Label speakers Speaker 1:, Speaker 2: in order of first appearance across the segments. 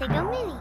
Speaker 1: Sego Mini.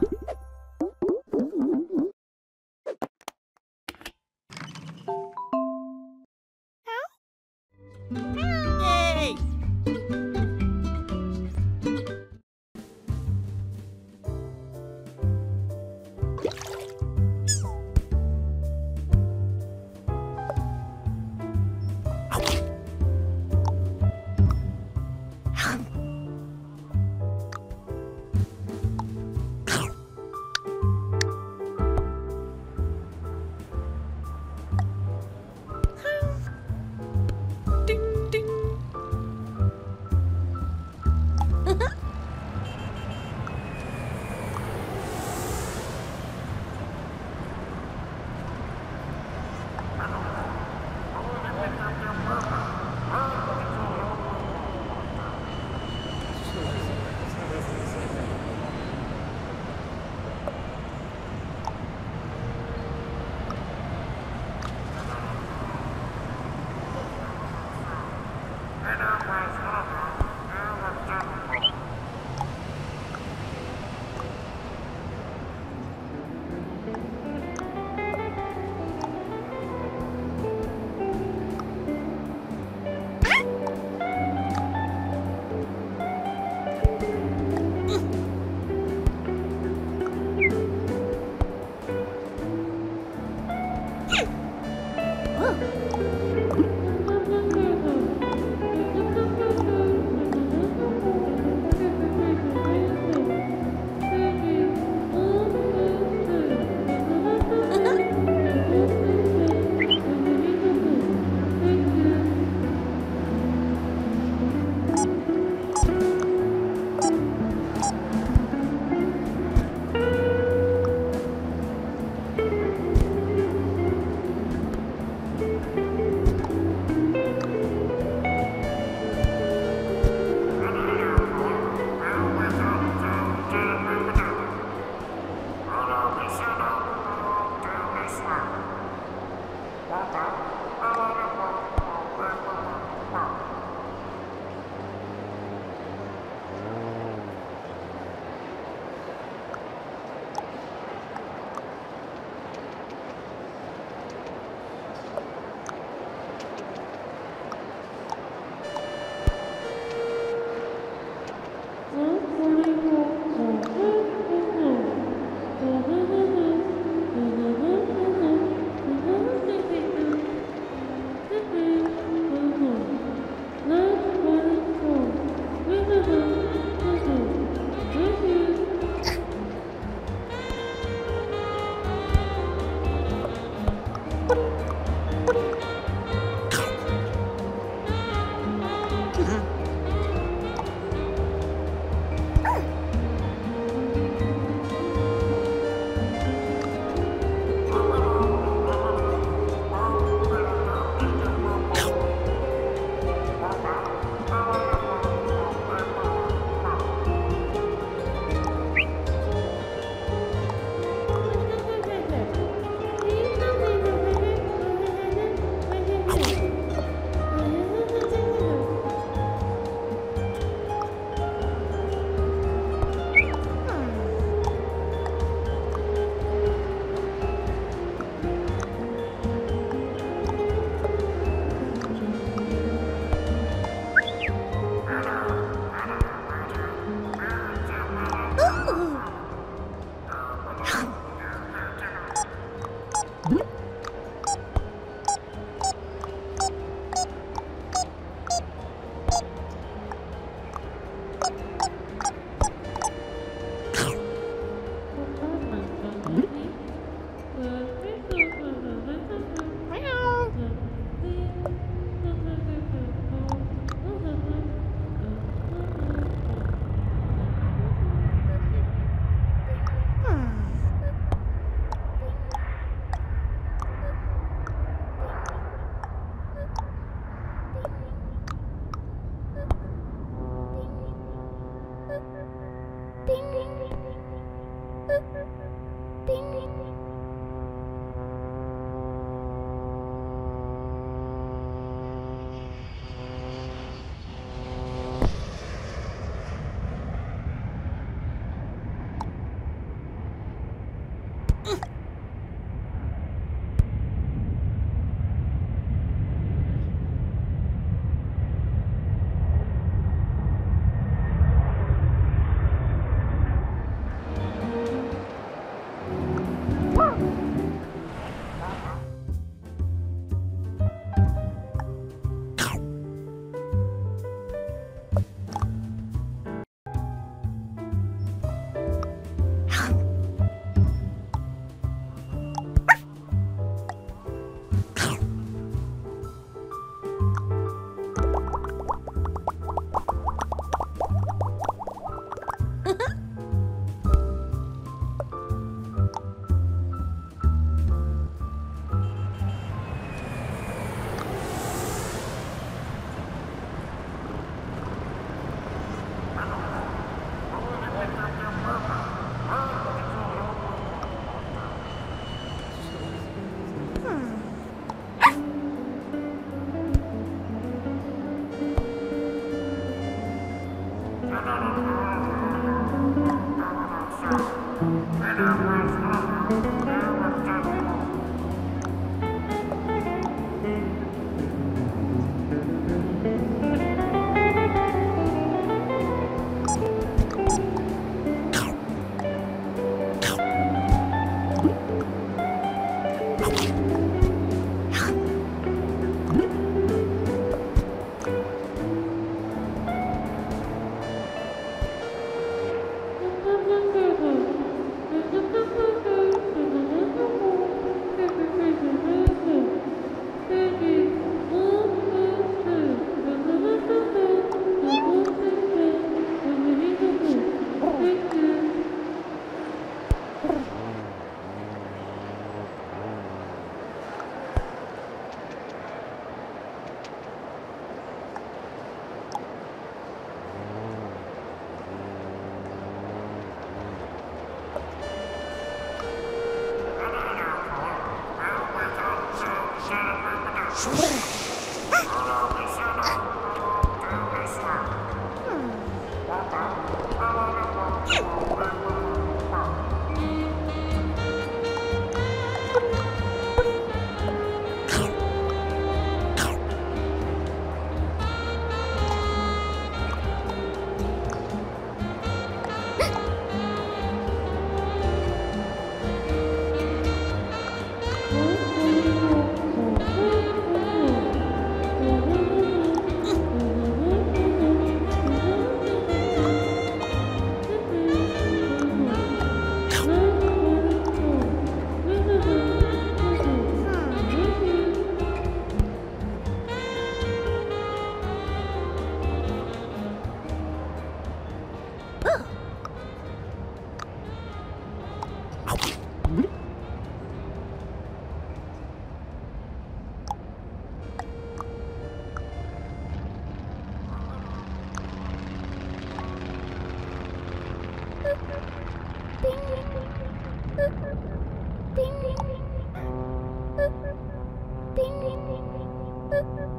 Speaker 2: Ha